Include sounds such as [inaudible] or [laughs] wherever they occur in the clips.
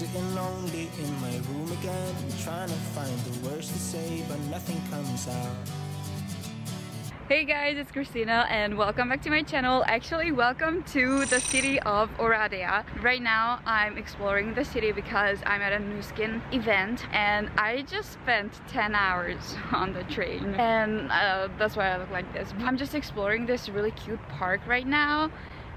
Sitting lonely in my room again, trying to find the words to say, but nothing comes out. Hey guys, it's Krisztina and welcome back to my channel. Actually, welcome to the city of Oradea. Right now, I'm exploring the city because I'm at a Nu Skin event and I just spent 10 hours [laughs] on the train and uh, that's why I look like this. I'm just exploring this really cute park right now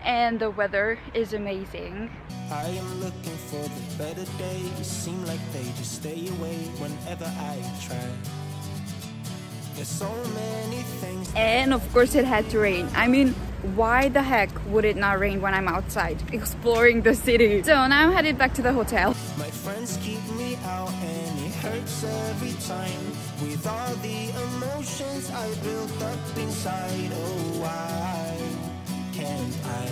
and the weather is amazing. I am looking for the better days, seem like they just stay away whenever I try. There's so many things And of course it had to rain. I mean, why the heck would it not rain when I'm outside exploring the city? So now I'm headed back to the hotel. My friends keep me out and it hurts every time With all the emotions I built up inside Oh, why can't I?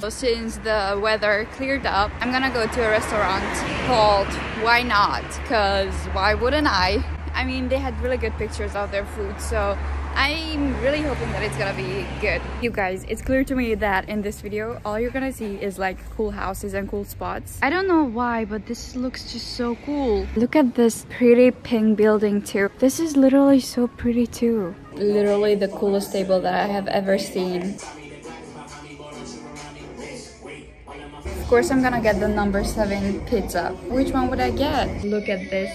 So Since the weather cleared up, I'm gonna go to a restaurant called Why Not? Cause why wouldn't I? I mean, they had really good pictures of their food, so I'm really hoping that it's gonna be good. You guys, it's clear to me that in this video, all you're gonna see is like cool houses and cool spots. I don't know why, but this looks just so cool. Look at this pretty pink building too. This is literally so pretty too. Literally the coolest table that I have ever seen. Course, I'm gonna get the number seven pizza. Which one would I get? Look at this.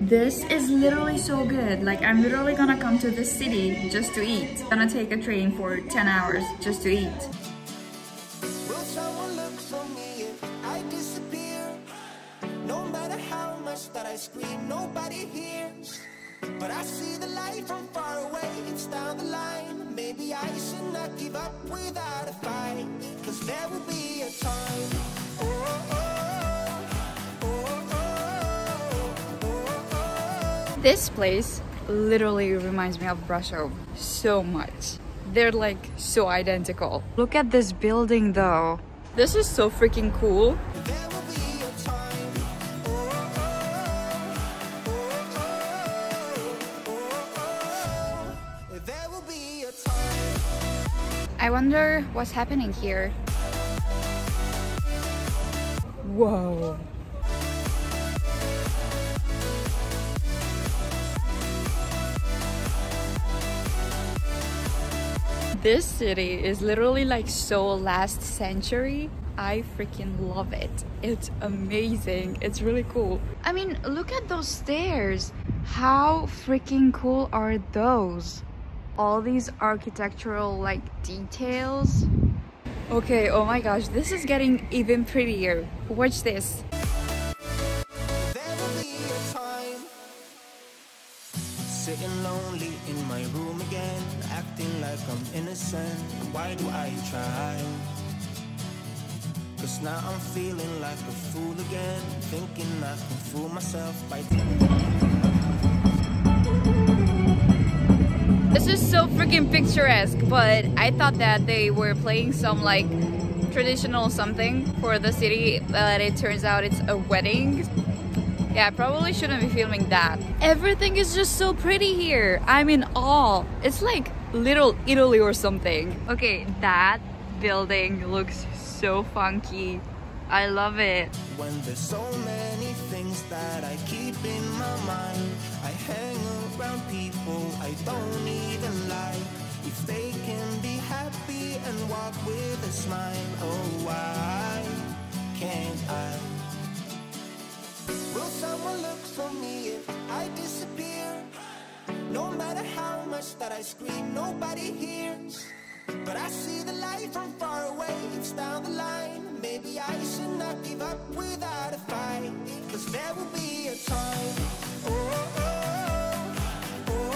This is literally so good. Like, I'm literally gonna come to this city just to eat. Gonna take a train for 10 hours just to eat. Will someone look for me if I disappear? No matter how much that I scream, nobody hears. But I see the light from far away, it's down the line. Maybe I should not give up without a fight. Cause there will be a time. Oh, oh. This place literally reminds me of Brasov so much. They're like so identical. Look at this building though. This is so freaking cool. I wonder what's happening here. Whoa. This city is literally like so last century. I freaking love it. It's amazing. It's really cool. I mean, look at those stairs. How freaking cool are those? All these architectural like details. Okay, oh my gosh, this is getting even prettier. Watch this. There will be a time Sitting lonely in my room again Acting like I'm innocent Why do I try? Cause now I'm feeling like a fool again Thinking I can fool myself by This is so freaking picturesque, but I thought that they were playing some like traditional something for the city, but it turns out it's a wedding. Yeah, I probably shouldn't be filming that. Everything is just so pretty here. I'm in awe. It's like Little Italy or something. Okay, that building looks so funky. I love it. When there's so many things that I keep in my mind I hang around people I don't even like If they can be happy and walk with a smile Oh, why can't I? Will someone look for me if I disappear? No matter how much that I scream, nobody hears but I see the light from far away, it's down the line up without a fight Cause there will be a time oh oh oh, oh,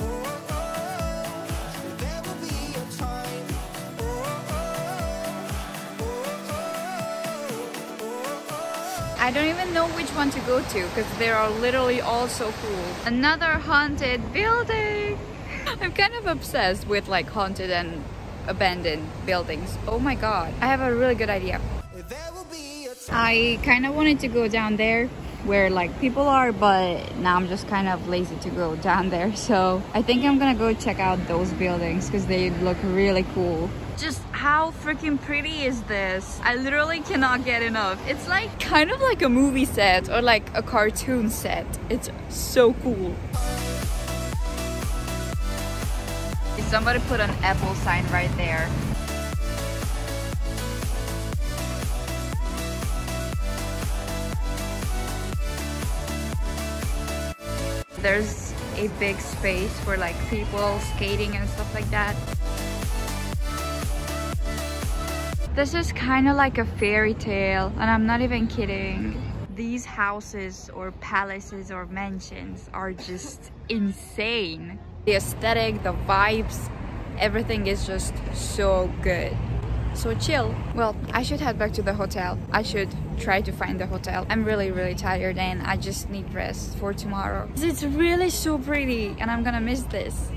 oh, oh. There will be a time. I don't even know which one to go to because they are literally all so cool. Another haunted building! [laughs] I'm kind of obsessed with like haunted and abandoned buildings. Oh my god. I have a really good idea. I kind of wanted to go down there where like people are but now I'm just kind of lazy to go down there. [laughs] So I think I'm gonna go check out those buildings because they look really cool. Just how freaking pretty is this? I literally cannot get enough. It's like kind of like a movie set or like a cartoon set. It's so cool. Somebody put an apple sign right there there's a big space for like people skating and stuff like that. This is kind of like a fairy tale and I'm not even kidding. These houses or palaces or mansions are just [laughs] insane. The aesthetic, the vibes, everything is just so good so chill. Well, I should head back to the hotel. I should try to find the hotel. I'm really, really tired and I just need rest for tomorrow. It's really so pretty and I'm gonna miss this.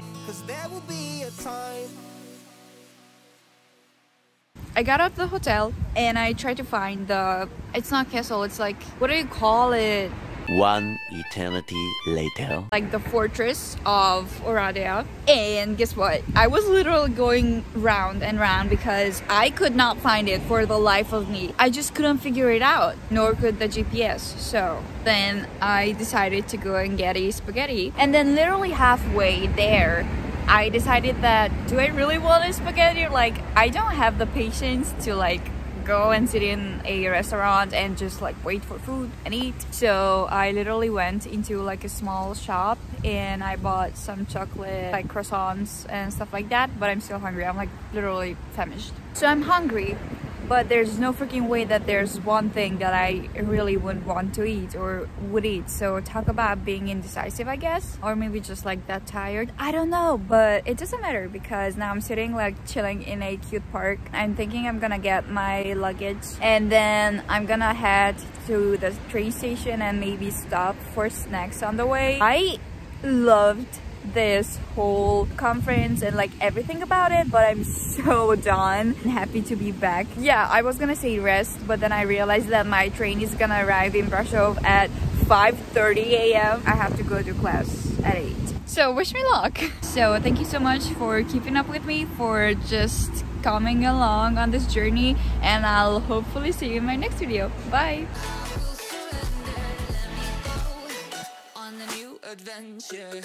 I got out of the hotel and I tried to find the, it's not castle, it's like, what do you call it? One eternity later. Like the fortress of Oradea. And guess what? I was literally going round and round because I could not find it for the life of me. I just couldn't figure it out, nor could the GPS. So then I decided to go and get a spaghetti. And then literally halfway there, I decided that do I really want a spaghetti? Like I don't have the patience to like go and sit in a restaurant and just like wait for food and eat. So I literally went into like a small shop and I bought some chocolate, like croissants and stuff like that. But I'm still hungry. I'm like literally famished. So I'm hungry but there's no freaking way that there's one thing that I really wouldn't want to eat or would eat. So talk about being indecisive, I guess, or maybe just like that tired. I don't know, but it doesn't matter because now I'm sitting like chilling in a cute park. I'm thinking I'm gonna get my luggage and then I'm gonna head to the train station and maybe stop for snacks on the way. I loved this whole conference and like everything about it but I'm [laughs] so done. And happy to be back. Yeah I was gonna say rest but then I realized that my train is gonna arrive in Brasov at 5:30 a.m. I have to go to class at 8 so wish me luck. So thank you so much for keeping up with me for just coming along on this journey and I'll hopefully see you in my next video. Bye. Adventure